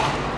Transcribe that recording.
you